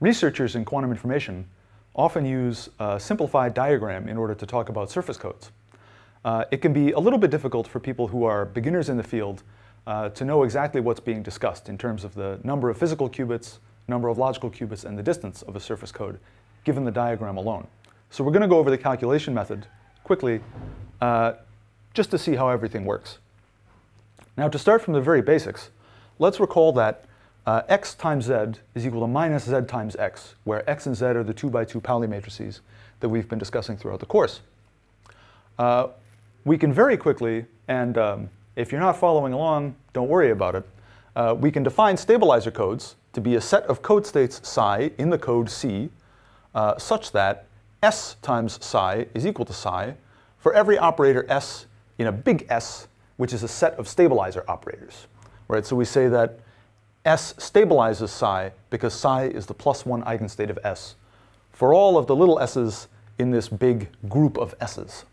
Researchers in quantum information often use a simplified diagram in order to talk about surface codes. Uh, it can be a little bit difficult for people who are beginners in the field uh, to know exactly what's being discussed in terms of the number of physical qubits, number of logical qubits, and the distance of a surface code, given the diagram alone. So we're going to go over the calculation method quickly, uh, just to see how everything works. Now to start from the very basics, let's recall that uh, x times z is equal to minus z times x, where x and z are the 2 by 2 Pauli matrices that we've been discussing throughout the course. Uh, we can very quickly, and um, if you're not following along, don't worry about it, uh, we can define stabilizer codes to be a set of code states psi in the code C, uh, such that s times psi is equal to psi for every operator s in a big S, which is a set of stabilizer operators. Right? So we say that S stabilizes psi because psi is the plus one eigenstate of S for all of the little s's in this big group of s's.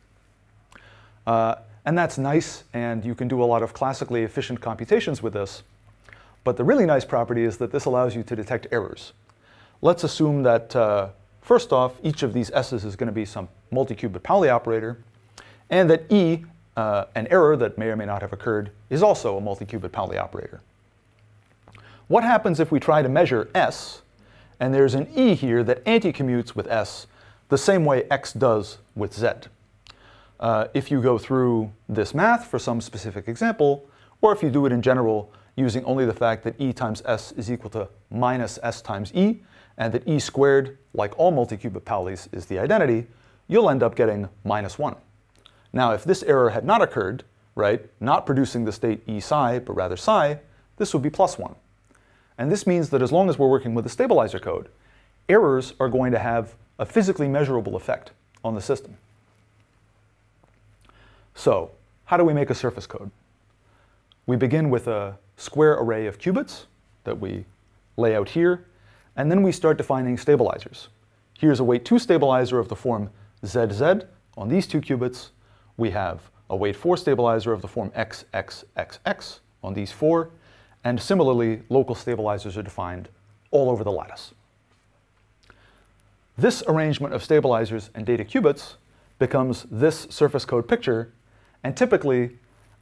Uh, and that's nice, and you can do a lot of classically efficient computations with this. But the really nice property is that this allows you to detect errors. Let's assume that, uh, first off, each of these s's is going to be some multi-qubit Pauli operator, and that E, uh, an error that may or may not have occurred, is also a multi-qubit Pauli operator. What happens if we try to measure S, and there's an E here that anti-commutes with S the same way X does with Z? Uh, if you go through this math for some specific example, or if you do it in general using only the fact that E times S is equal to minus S times E, and that E squared, like all multi-qubit Paulis, is the identity, you'll end up getting minus 1. Now, if this error had not occurred, right, not producing the state E psi, but rather psi, this would be plus 1. And this means that as long as we're working with a stabilizer code, errors are going to have a physically measurable effect on the system. So, how do we make a surface code? We begin with a square array of qubits that we lay out here, and then we start defining stabilizers. Here's a weight 2 stabilizer of the form ZZ on these two qubits. We have a weight 4 stabilizer of the form XXXX on these four, and similarly, local stabilizers are defined all over the lattice. This arrangement of stabilizers and data qubits becomes this surface code picture, and typically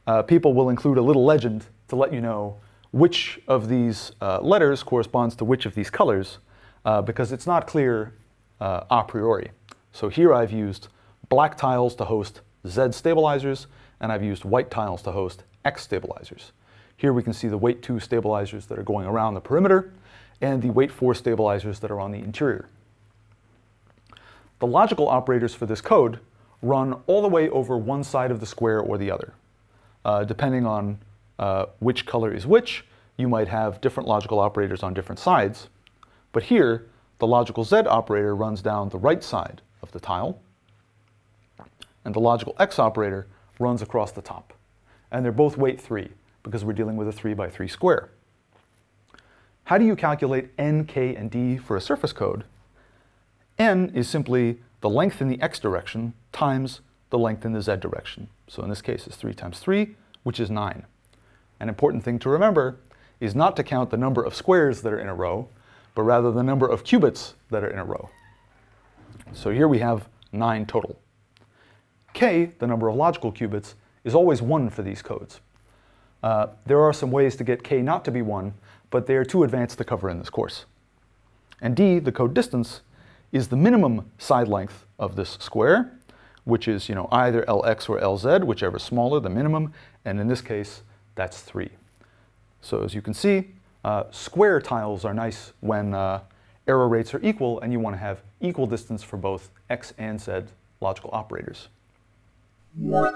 uh, people will include a little legend to let you know which of these uh, letters corresponds to which of these colors, uh, because it's not clear uh, a priori. So here I've used black tiles to host Z stabilizers, and I've used white tiles to host X stabilizers. Here we can see the weight 2 stabilizers that are going around the perimeter and the weight 4 stabilizers that are on the interior. The logical operators for this code run all the way over one side of the square or the other. Uh, depending on uh, which color is which, you might have different logical operators on different sides. But here, the logical Z operator runs down the right side of the tile, and the logical X operator runs across the top. And they're both weight 3, because we're dealing with a 3 by 3 square. How do you calculate n, k, and d for a surface code? n is simply the length in the x direction times the length in the z direction. So in this case, it's 3 times 3, which is 9. An important thing to remember is not to count the number of squares that are in a row, but rather the number of qubits that are in a row. So here we have 9 total. K, the number of logical qubits, is always 1 for these codes. Uh, there are some ways to get k not to be 1, but they are too advanced to cover in this course. And d, the code distance, is the minimum side length of this square, which is you know, either Lx or Lz, whichever is smaller, the minimum, and in this case, that's 3. So as you can see, uh, square tiles are nice when uh, error rates are equal and you want to have equal distance for both x and z logical operators. You.